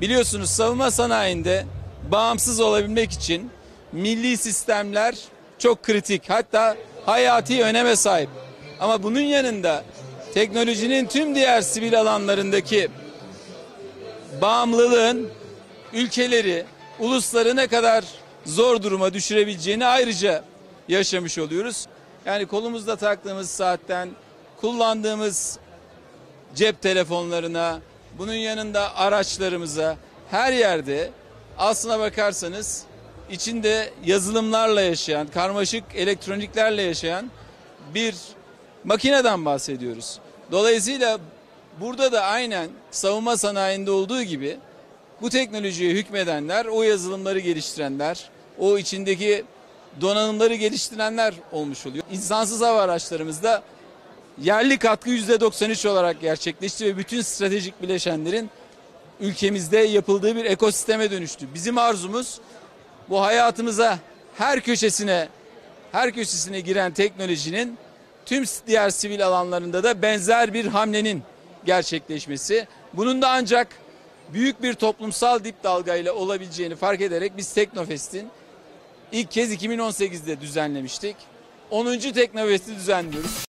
Biliyorsunuz savunma sanayinde bağımsız olabilmek için milli sistemler çok kritik. Hatta hayati öneme sahip. Ama bunun yanında teknolojinin tüm diğer sivil alanlarındaki bağımlılığın ülkeleri, ulusları ne kadar zor duruma düşürebileceğini ayrıca yaşamış oluyoruz. Yani kolumuzda taktığımız saatten kullandığımız cep telefonlarına, bunun yanında araçlarımıza her yerde aslına bakarsanız içinde yazılımlarla yaşayan, karmaşık elektroniklerle yaşayan bir makineden bahsediyoruz. Dolayısıyla burada da aynen savunma sanayinde olduğu gibi bu teknolojiye hükmedenler, o yazılımları geliştirenler, o içindeki donanımları geliştirenler olmuş oluyor. İnsansız hava araçlarımızda yerli katkı %93 olarak gerçekleşti ve bütün stratejik bileşenlerin ülkemizde yapıldığı bir ekosisteme dönüştü. Bizim arzumuz bu hayatımıza her köşesine her köşesine giren teknolojinin tüm diğer sivil alanlarında da benzer bir hamlenin gerçekleşmesi. Bunun da ancak büyük bir toplumsal dip dalgayla olabileceğini fark ederek biz Teknofest'in ilk kez 2018'de düzenlemiştik. 10. Teknofest'i düzenliyoruz.